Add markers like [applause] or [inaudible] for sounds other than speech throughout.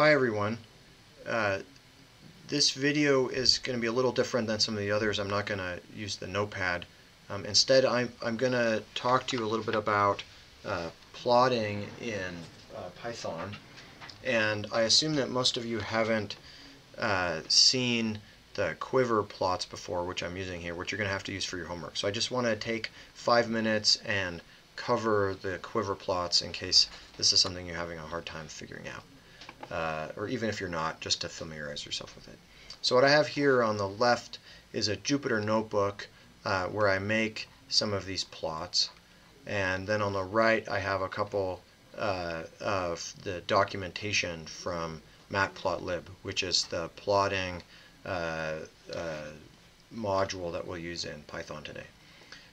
Hi everyone. Uh, this video is going to be a little different than some of the others. I'm not going to use the notepad. Um, instead, I'm, I'm going to talk to you a little bit about uh, plotting in uh, Python. And I assume that most of you haven't uh, seen the quiver plots before, which I'm using here, which you're going to have to use for your homework. So I just want to take five minutes and cover the quiver plots in case this is something you're having a hard time figuring out uh, or even if you're not, just to familiarize yourself with it. So what I have here on the left is a Jupyter notebook uh, where I make some of these plots. And then on the right I have a couple uh, of the documentation from matplotlib, which is the plotting uh, uh, module that we'll use in Python today.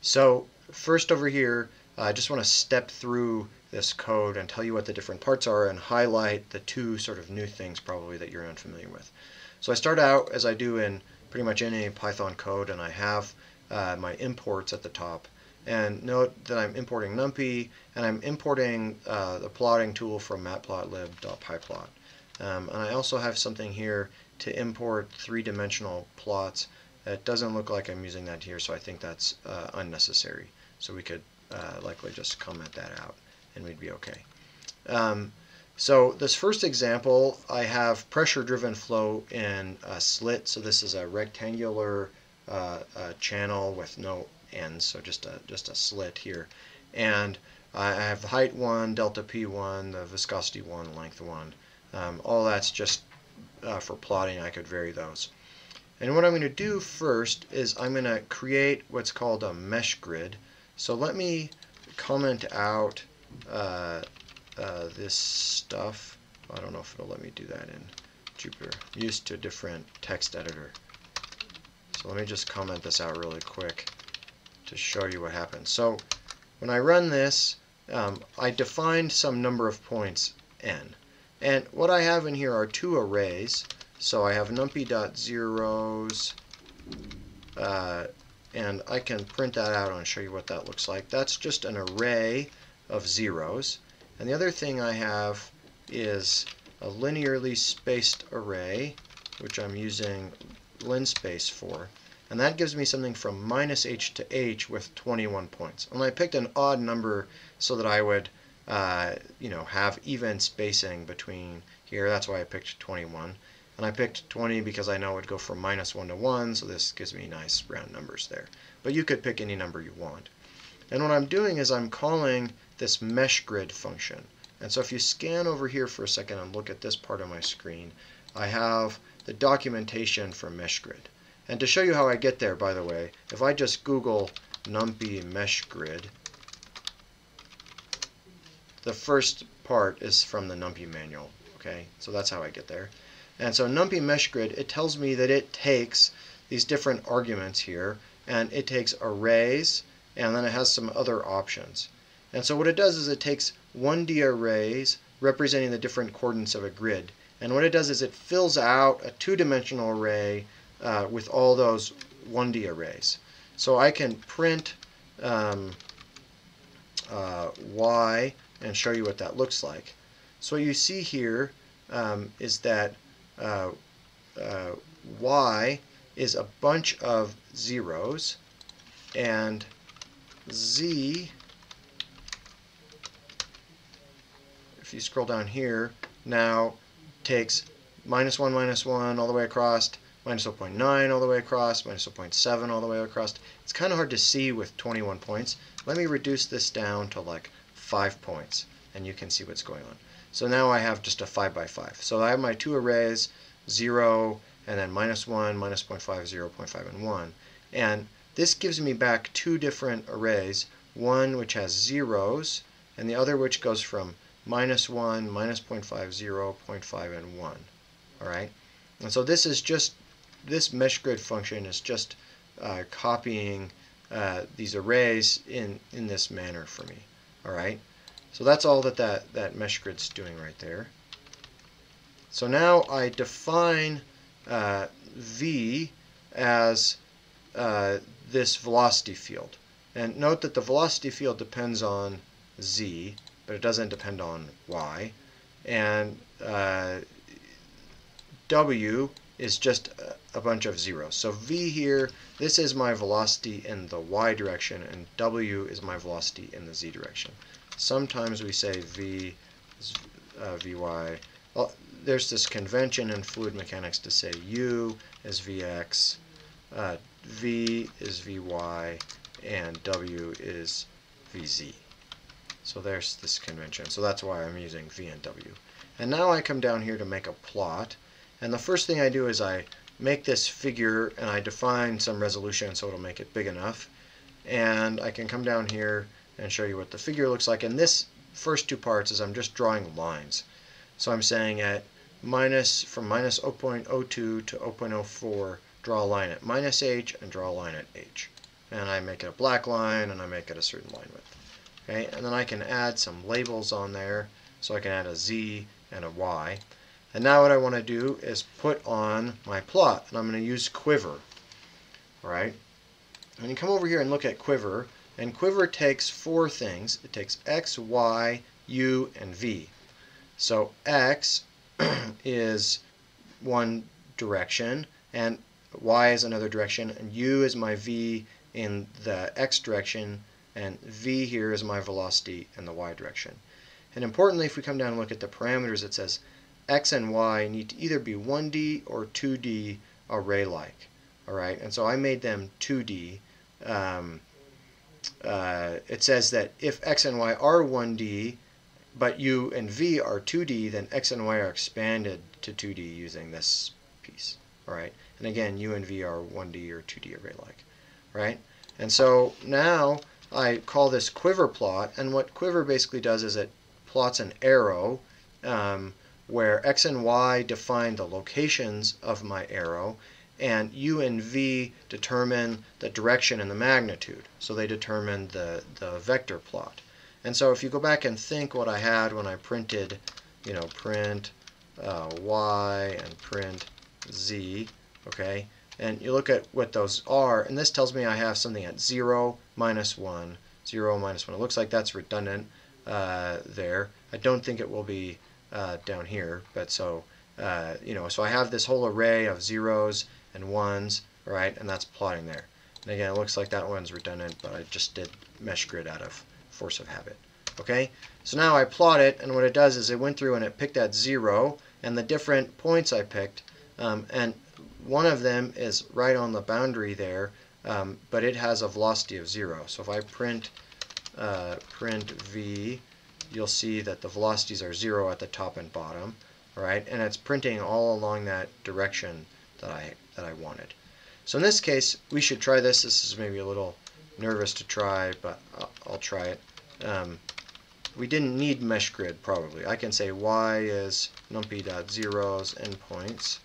So first over here, I just want to step through this code and tell you what the different parts are and highlight the two sort of new things probably that you're unfamiliar with. So I start out as I do in pretty much any Python code and I have uh, my imports at the top. And note that I'm importing NumPy and I'm importing uh, the plotting tool from matplotlib.pyplot. Um, and I also have something here to import three-dimensional plots. It doesn't look like I'm using that here, so I think that's uh, unnecessary. So we could uh, likely just comment that out and we'd be okay. Um, so this first example, I have pressure-driven flow in a slit. So this is a rectangular uh, channel with no ends, so just a just a slit here. And I have the height one, delta p1, the viscosity one, length one. Um, all that's just uh, for plotting. I could vary those. And what I'm going to do first is I'm going to create what's called a mesh grid. So let me comment out uh, uh, this stuff. I don't know if it'll let me do that in Jupyter. I'm used to a different text editor. So let me just comment this out really quick to show you what happens. So when I run this, um, I defined some number of points n. And what I have in here are two arrays. So I have numpy.zeros, uh, and I can print that out and show you what that looks like. That's just an array of zeros. And the other thing I have is a linearly spaced array, which I'm using linspace for. And that gives me something from minus h to h with 21 points. And I picked an odd number so that I would uh, you know, have even spacing between here. That's why I picked 21. And I picked 20 because I know it would go from minus 1 to 1, so this gives me nice round numbers there. But you could pick any number you want. And what I'm doing is I'm calling this mesh grid function. And so if you scan over here for a second and look at this part of my screen, I have the documentation for mesh grid. And to show you how I get there, by the way, if I just Google NumPy mesh grid, the first part is from the NumPy manual. Okay, so that's how I get there. And so NumPy mesh grid, it tells me that it takes these different arguments here, and it takes arrays, and then it has some other options. And so what it does is it takes 1D arrays representing the different coordinates of a grid. And what it does is it fills out a two-dimensional array uh, with all those 1D arrays. So I can print um, uh, y and show you what that looks like. So what you see here um, is that uh, uh y is a bunch of zeros and z if you scroll down here, now takes minus 1, minus 1 all the way across, minus 0.9 all the way across, minus 0.7 all the way across. It's kind of hard to see with 21 points. Let me reduce this down to like 5 points, and you can see what's going on. So now I have just a 5 by 5. So I have my two arrays, 0, and then minus 1, minus 0.5, 0, 0.5, and 1. And this gives me back two different arrays, one which has zeros, and the other which goes from minus 1, minus 0.5, 0, 0.5, and 1. All right? And so this is just, this mesh grid function is just uh, copying uh, these arrays in, in this manner for me. All right? So that's all that, that that mesh grid's doing right there. So now I define uh, V as uh, this velocity field. And note that the velocity field depends on Z, but it doesn't depend on y. And uh, w is just a, a bunch of zeros. So v here, this is my velocity in the y direction, and w is my velocity in the z direction. Sometimes we say v uh, vy. Well, there's this convention in fluid mechanics to say u is vx, uh, v is vy, and w is vz. So there's this convention. So that's why I'm using v and w. And now I come down here to make a plot. And the first thing I do is I make this figure and I define some resolution so it'll make it big enough. And I can come down here and show you what the figure looks like. And this first two parts is I'm just drawing lines. So I'm saying at minus from minus 0.02 to 0.04 draw a line at minus h and draw a line at h. And I make it a black line and I make it a certain line width. Okay, and then I can add some labels on there. So I can add a z and a y. And now what I want to do is put on my plot, and I'm going to use Quiver. Alright? And you come over here and look at Quiver, and Quiver takes four things. It takes x, y, u, and v. So x [clears throat] is one direction, and y is another direction, and u is my v in the x direction, and v here is my velocity in the y direction. And importantly, if we come down and look at the parameters, it says x and y need to either be 1D or 2D array-like. All right, and so I made them 2D. Um, uh, it says that if x and y are 1D, but u and v are 2D, then x and y are expanded to 2D using this piece. All right, and again, u and v are 1D or 2D array-like. Right, and so now I call this quiver plot, and what quiver basically does is it plots an arrow um, where x and y define the locations of my arrow and u and v determine the direction and the magnitude. So they determine the, the vector plot. And so if you go back and think what I had when I printed, you know, print uh, y and print z, okay, and you look at what those are, and this tells me I have something at 0, minus 1, 0, minus 1. It looks like that's redundant uh, there. I don't think it will be uh, down here, but so, uh, you know, so I have this whole array of zeros and ones, right, and that's plotting there. And again, it looks like that one's redundant, but I just did mesh grid out of force of habit. Okay, so now I plot it, and what it does is it went through and it picked that zero, and the different points I picked, um, and one of them is right on the boundary there, um, but it has a velocity of zero. So if I print uh, print v, you'll see that the velocities are zero at the top and bottom, right? And it's printing all along that direction that I that I wanted. So in this case, we should try this. This is maybe a little nervous to try, but I'll, I'll try it. Um, we didn't need mesh grid probably. I can say y is numpy dot zeros endpoints,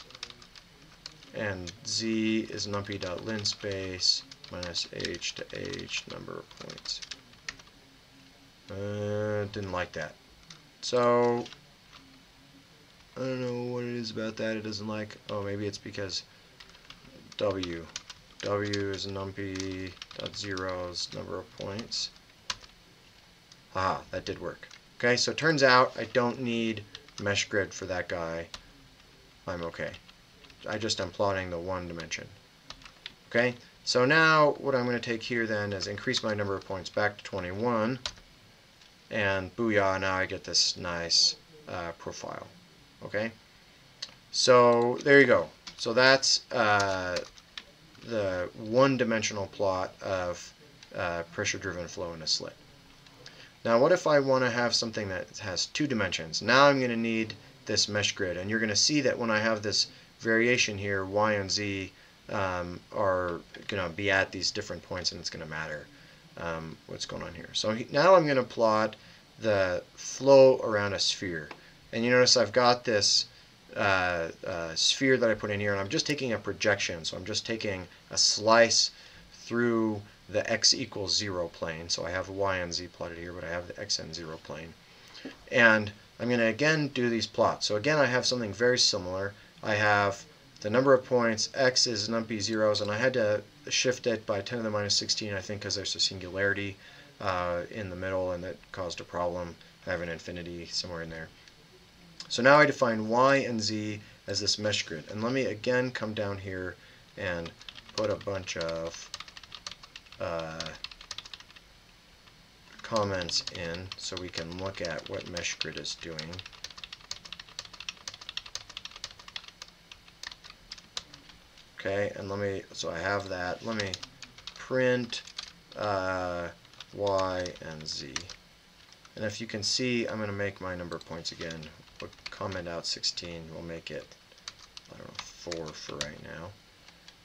and z is numpy dot linspace minus h to h number of points. Uh, didn't like that. So, I don't know what it is about that it doesn't like. Oh, maybe it's because W. W is numpy dot zeros number of points. Aha, that did work. Okay, so it turns out I don't need mesh grid for that guy. I'm okay. I just am plotting the one dimension. Okay, so now what I'm going to take here then is increase my number of points back to 21 and booyah, now I get this nice uh, profile. Okay, so there you go. So that's uh, the one-dimensional plot of uh, pressure-driven flow in a slit. Now what if I want to have something that has two dimensions? Now I'm going to need this mesh grid, and you're going to see that when I have this variation here, y and z um, are going to be at these different points, and it's going to matter um, what's going on here. So now I'm going to plot the flow around a sphere. And you notice I've got this uh, uh, sphere that I put in here, and I'm just taking a projection. So I'm just taking a slice through the x equals 0 plane. So I have y and z plotted here, but I have the x and 0 plane. And I'm going to again do these plots. So again, I have something very similar. I have the number of points, x is numpy zeros, and I had to shift it by 10 to the minus 16, I think, because there's a singularity uh, in the middle, and that caused a problem. I have an infinity somewhere in there. So now I define y and z as this mesh grid. And let me again come down here and put a bunch of uh, comments in so we can look at what mesh grid is doing. Okay, and let me, so I have that. Let me print uh, y and z. And if you can see, I'm going to make my number of points again. Comment out 16. We'll make it, I don't know, 4 for right now.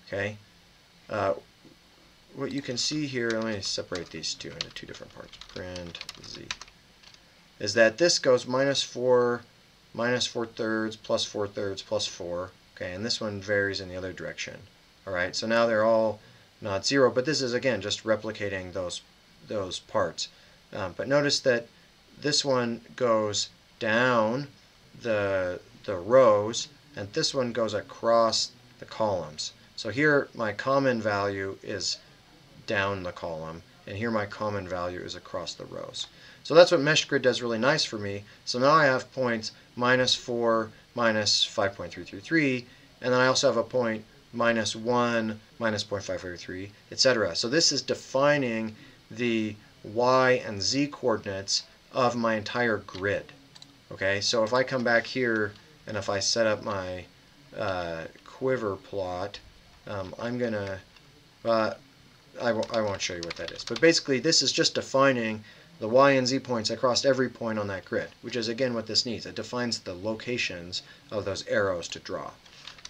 Okay. Uh, what you can see here, let me separate these two into two different parts. Print z. Is that this goes minus 4, minus 4 thirds, plus 4 thirds, plus 4. Okay, and this one varies in the other direction. All right, so now they're all not zero, but this is again just replicating those those parts. Um, but notice that this one goes down the the rows, and this one goes across the columns. So here my common value is down the column, and here my common value is across the rows. So that's what mesh grid does really nice for me. So now I have points minus 4, minus 5.333, and then I also have a point minus 1, minus 0.533, etc. So this is defining the y and z coordinates of my entire grid. Okay, so if I come back here and if I set up my uh, quiver plot, um, I'm going to, uh, I I won't show you what that is. But basically this is just defining the y and z points across every point on that grid, which is again what this needs. It defines the locations of those arrows to draw.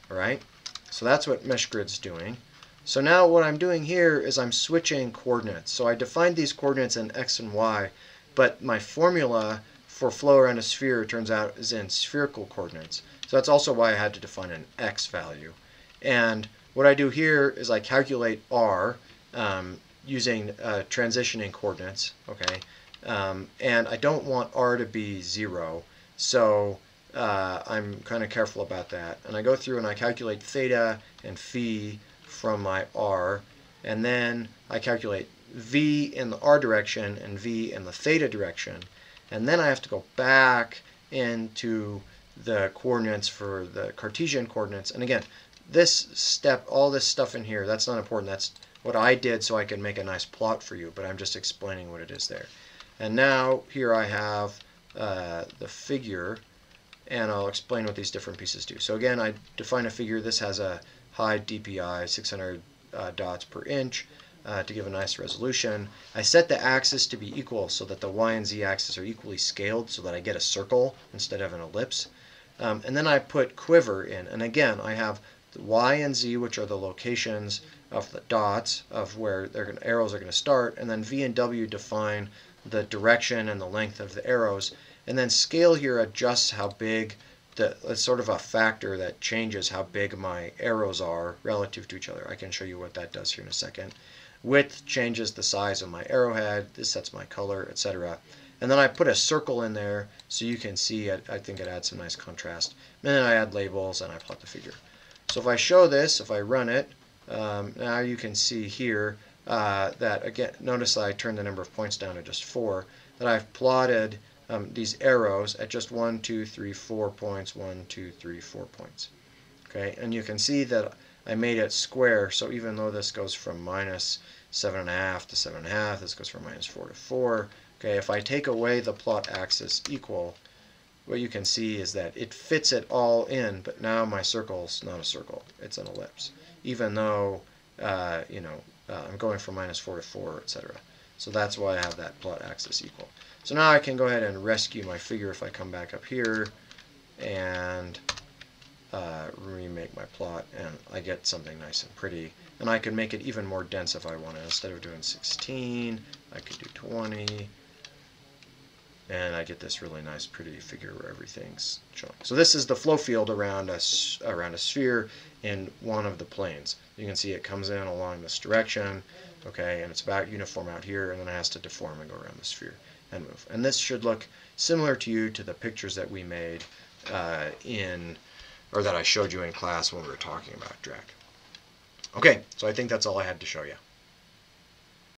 Alright, so that's what mesh grid's doing. So now what I'm doing here is I'm switching coordinates. So I defined these coordinates in x and y, but my formula for flow around a sphere turns out is in spherical coordinates. So that's also why I had to define an x value. And what I do here is I calculate r um, using uh, transitioning coordinates, okay? Um, and I don't want r to be 0, so uh, I'm kind of careful about that. And I go through and I calculate theta and phi from my r, and then I calculate v in the r direction and v in the theta direction. And then I have to go back into the coordinates for the Cartesian coordinates. And again, this step, all this stuff in here, that's not important. That's what I did so I can make a nice plot for you, but I'm just explaining what it is there. And now here I have uh, the figure and I'll explain what these different pieces do. So again, I define a figure. This has a high DPI, 600 uh, dots per inch uh, to give a nice resolution. I set the axis to be equal so that the y and z axis are equally scaled so that I get a circle instead of an ellipse. Um, and then I put quiver in. And again, I have the y and z, which are the locations of the dots of where their arrows are going to start. And then v and w define the direction and the length of the arrows. And then scale here adjusts how big, the, it's sort of a factor that changes how big my arrows are relative to each other. I can show you what that does here in a second. Width changes the size of my arrowhead, this sets my color, etc. And then I put a circle in there so you can see, I, I think it adds some nice contrast. And then I add labels and I plot the figure. So if I show this, if I run it, um, now you can see here uh, that, again, notice I turned the number of points down to just four, that I've plotted um, these arrows at just one, two, three, four points, one, two, three, four points. Okay, and you can see that I made it square, so even though this goes from minus seven and a half to seven and a half, this goes from minus four to four. Okay, if I take away the plot axis equal, what you can see is that it fits it all in, but now my circle's not a circle, it's an ellipse, even though, uh, you know, uh, I'm going from minus 4 to 4, etc. So that's why I have that plot axis equal. So now I can go ahead and rescue my figure if I come back up here and uh, remake my plot and I get something nice and pretty. And I could make it even more dense if I wanted. Instead of doing 16, I could do 20. And I get this really nice pretty figure where everything's showing. So this is the flow field around a, around a sphere in one of the planes. You can see it comes in along this direction, okay, and it's about uniform out here, and then it has to deform and go around the sphere and move. And this should look similar to you to the pictures that we made uh, in, or that I showed you in class when we were talking about drag. Okay, so I think that's all I had to show you.